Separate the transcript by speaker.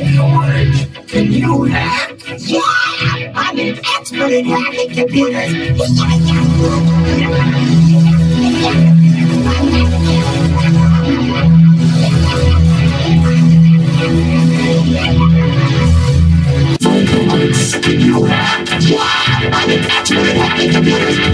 Speaker 1: You hack?
Speaker 2: Yeah, I'm an expert in hacking computers.
Speaker 1: Can you hack?
Speaker 2: Yeah, I'm an expert in hacking computers.